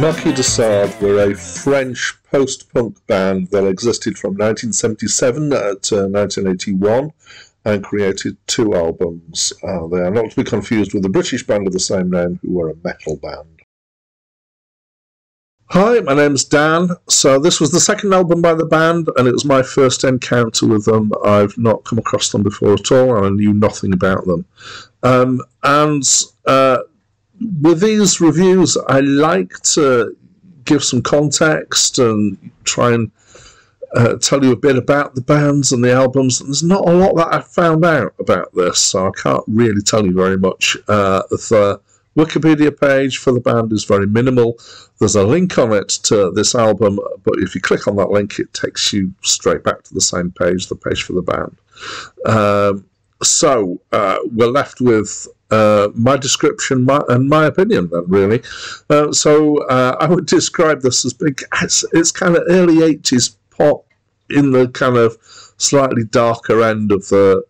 Marquis de Sade were a French post punk band that existed from 1977 to 1981 and created two albums. Uh, they are not to be confused with the British band of the same name, who were a metal band. Hi, my name's Dan. So this was the second album by the band, and it was my first encounter with them. I've not come across them before at all, and I knew nothing about them. Um, and uh, with these reviews, I like to give some context and try and uh, tell you a bit about the bands and the albums. There's not a lot that I found out about this, so I can't really tell you very much. Uh, the Wikipedia page for the band is very minimal. There's a link on it to this album, but if you click on that link, it takes you straight back to the same page, the page for the band. Um, so uh, we're left with uh, my description my, and my opinion, then, really. Uh, so uh, I would describe this as big, it's, it's kind of early 80s pop in the kind of slightly darker end of the.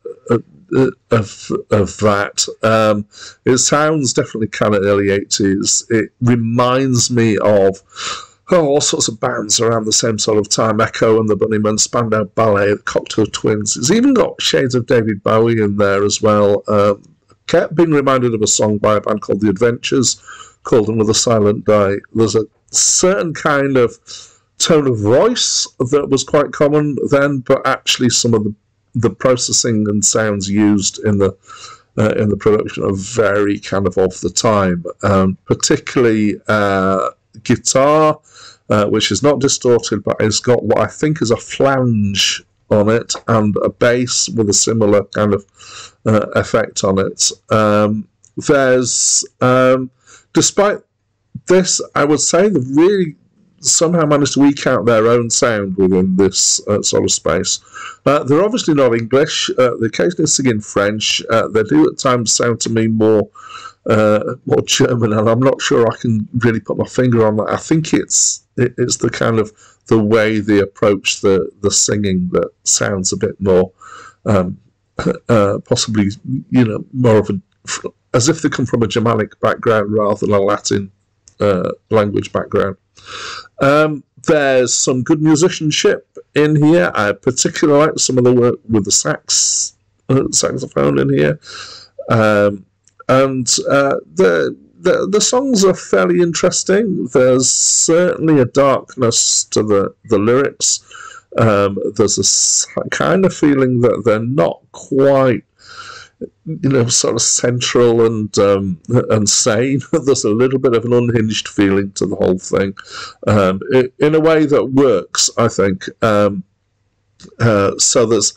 Of of that, um, it sounds definitely kind of early eighties. It reminds me of oh, all sorts of bands around the same sort of time Echo and the Bunnymen, Spandau Ballet, the Cocteau Twins. It's even got shades of David Bowie in there as well. Um, kept being reminded of a song by a band called The Adventures called Another Silent Day. There's a certain kind of tone of voice that was quite common then, but actually some of the the processing and sounds used in the uh, in the production are very kind of of the time, um, particularly uh, guitar uh, which is not distorted, but it's got what I think is a flange on it and a bass with a similar kind of uh, effect on it. Um, there's, um, despite this, I would say the really somehow managed to eke out their own sound within this uh, sort of space. Uh, they're obviously not English. Uh, they occasionally sing in French. Uh, they do at times sound to me more uh, more German, and I'm not sure I can really put my finger on that. I think it's it, it's the kind of the way they approach the the singing that sounds a bit more, um, uh, possibly you know more of a as if they come from a Germanic background rather than a Latin language background. Um, there's some good musicianship in here. I particularly like some of the work with the sax uh, saxophone in here. Um, and uh, the, the the songs are fairly interesting. There's certainly a darkness to the the lyrics. Um, there's a kind of feeling that they're not quite, you know, sort of central and um, and sane. there's a little bit of an unhinged feeling to the whole thing, um, in a way that works, I think. Um, uh, so there's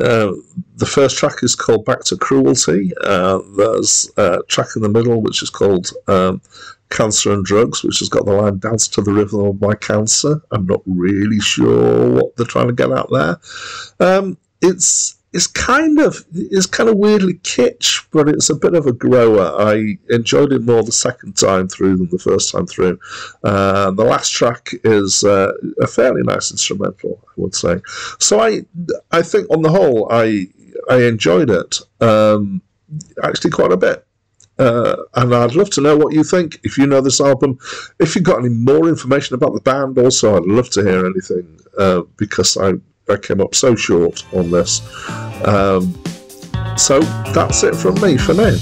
uh, the first track is called Back to Cruelty. Uh, there's a track in the middle which is called um, Cancer and Drugs, which has got the line Dance to the Rhythm of My Cancer. I'm not really sure what they're trying to get out there. Um, it's it's kind of it's kind of weirdly kitsch, but it's a bit of a grower. I enjoyed it more the second time through than the first time through. Uh, the last track is uh, a fairly nice instrumental, I would say. So I I think on the whole I I enjoyed it um, actually quite a bit. Uh, and I'd love to know what you think. If you know this album, if you've got any more information about the band, also I'd love to hear anything uh, because I I came up so short on this. Um, so that's it from me for now.